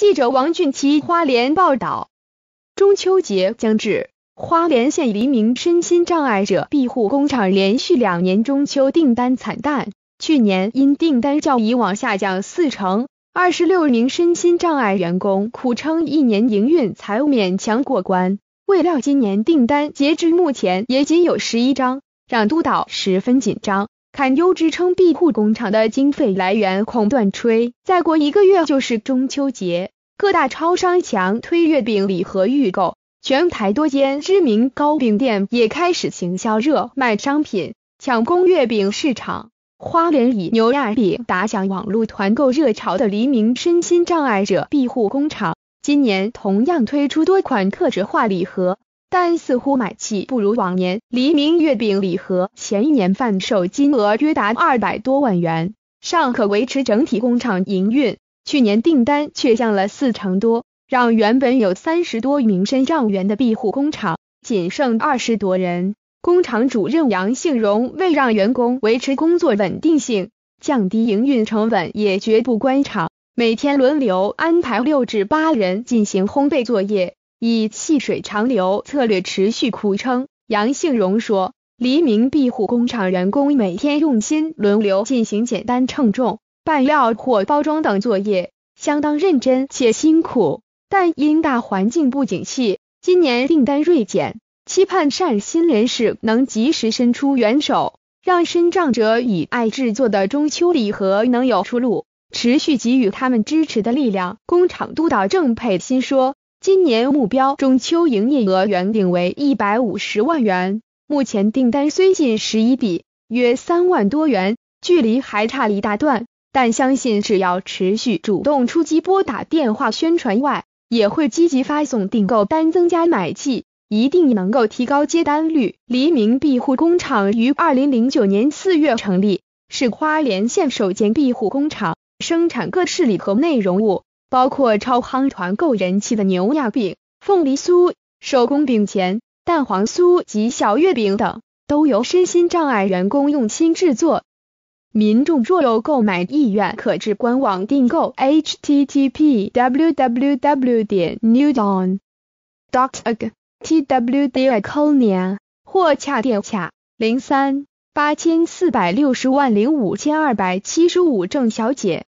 记者王俊奇花莲报道。中秋节将至，花莲县黎明身心障碍者庇护工厂连续两年中秋订单惨淡，去年因订单较以往下降四成，二十六名身心障碍员工苦撑一年营运才勉强过关。未料今年订单截至目前也仅有十一张，让督导十分紧张，堪忧支撑庇护工厂的经费来源恐断炊。再过一个月就是中秋节。各大超商强推月饼礼盒预购，全台多间知名糕饼店也开始行销热卖商品，抢攻月饼市场。花莲以牛轧饼打响网络团购热潮的黎明身心障碍者庇护工厂，今年同样推出多款客制化礼盒，但似乎买气不如往年。黎明月饼礼盒前一年贩售金额约达二百多万元，尚可维持整体工厂营运。去年订单却降了四成多，让原本有三十多名身障员的庇护工厂仅剩二十多人。工厂主任杨杏荣为让员工维持工作稳定性，降低营运成本，也绝不关厂，每天轮流安排六至八人进行烘焙作业，以细水长流策略持续苦撑。杨杏荣说：“黎明庇护工厂员工每天用心轮流进行简单称重。”拌料或包装等作业相当认真且辛苦，但因大环境不景气，今年订单锐减，期盼善心人士能及时伸出援手，让身障者以爱制作的中秋礼盒能有出路，持续给予他们支持的力量。工厂督导郑佩欣说，今年目标中秋营业额原定为一百五十万元，目前订单虽近十一笔，约三万多元，距离还差一大段。但相信只要持续主动出击，拨打电话宣传外，也会积极发送订购单，增加买气，一定能够提高接单率。黎明庇护工厂于二零零九年四月成立，是花莲县首间庇护工厂，生产各式礼盒内容物，包括超夯团购人气的牛轧饼、凤梨酥、手工饼钱、蛋黄酥及小月饼等，都由身心障碍员工用心制作。民众若有购买意愿，可至官网订购：http www 点 newdawn dot org twd 或洽电洽零三八千四百六十万零五千二百七十五郑小姐。